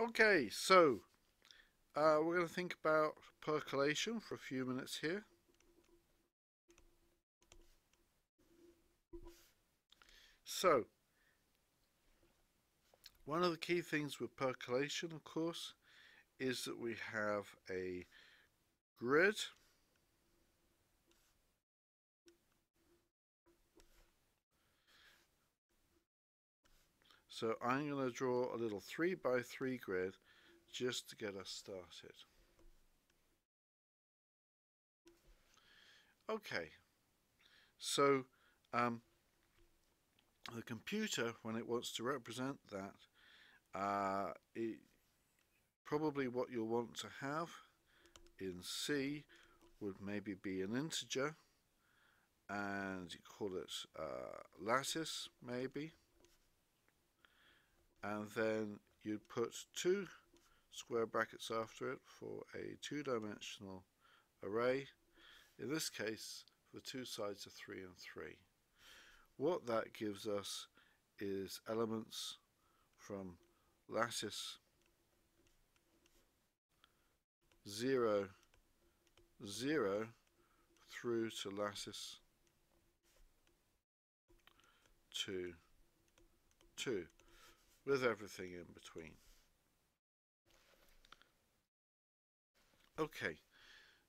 Okay, so uh, we're going to think about percolation for a few minutes here. So, one of the key things with percolation, of course, is that we have a grid So I'm going to draw a little 3 by 3 grid just to get us started. Okay, so um, the computer, when it wants to represent that, uh, it, probably what you'll want to have in C would maybe be an integer and you call it uh, lattice maybe and then you'd put two square brackets after it for a two-dimensional array. In this case the two sides are 3 and 3 what that gives us is elements from lattice 0 0 through to lattice 2 2 with everything in between. Okay,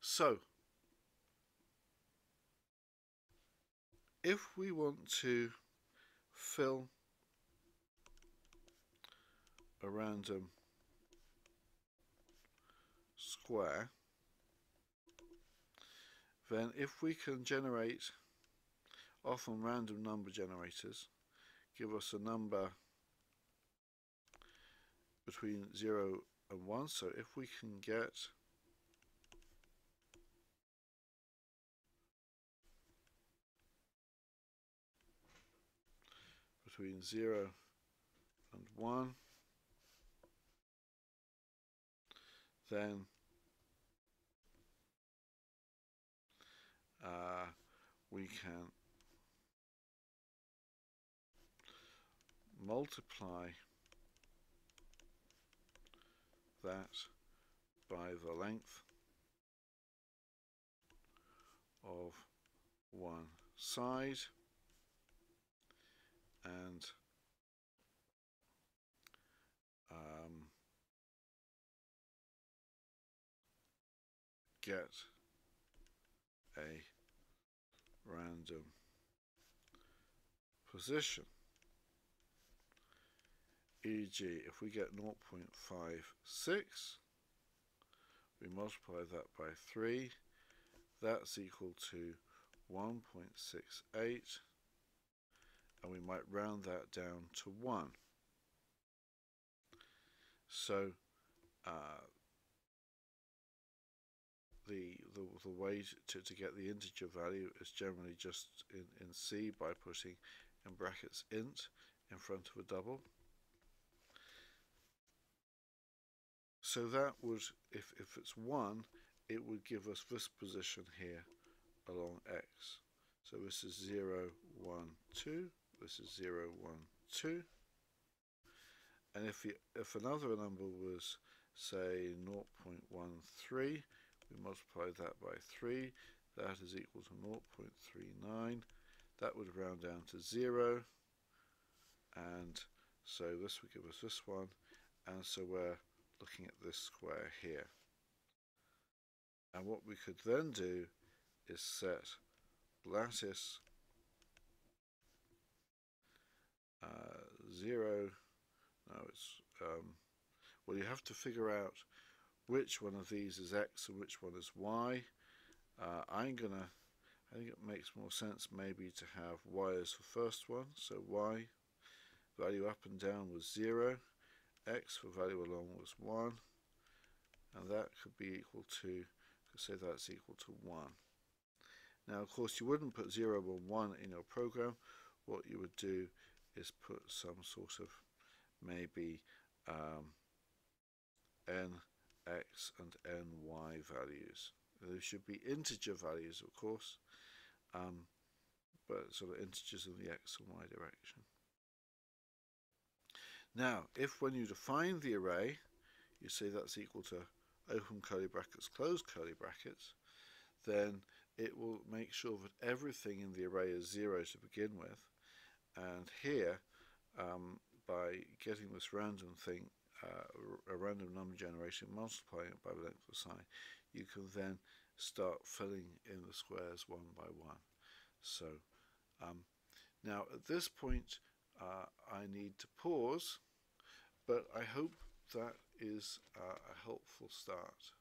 so if we want to fill a random square, then if we can generate often random number generators give us a number between 0 and 1. So if we can get between 0 and 1, then uh, we can multiply that by the length of one side and um, get a random position e.g. if we get 0.56 we multiply that by 3 that's equal to 1.68 and we might round that down to 1 so uh, the, the, the way to, to get the integer value is generally just in, in C by putting in brackets int in front of a double So that would, if, if it's 1, it would give us this position here along x. So this is 0, 1, 2. This is 0, 1, 2. And if, you, if another number was, say, 0.13, we multiply that by 3. That is equal to 0.39. That would round down to 0. And so this would give us this one. And so we're looking at this square here. And what we could then do is set lattice uh, 0, no it's, um, well you have to figure out which one of these is x and which one is y. Uh, I'm gonna, I think it makes more sense maybe to have y as the first one, so y value up and down was 0 x for value along was 1 and that could be equal to say that's equal to 1 now of course you wouldn't put 0 or 1 in your program. What you would do is put some sort of maybe um, n x and n y values. They should be integer values of course um, but sort of integers in the x and y direction now, if when you define the array, you say that's equal to open curly brackets, close curly brackets, then it will make sure that everything in the array is zero to begin with. And here, um, by getting this random thing, uh, a random number generation, multiplying it by the length of psi, you can then start filling in the squares one by one. So um, now at this point, uh, I need to pause, but I hope that is uh, a helpful start.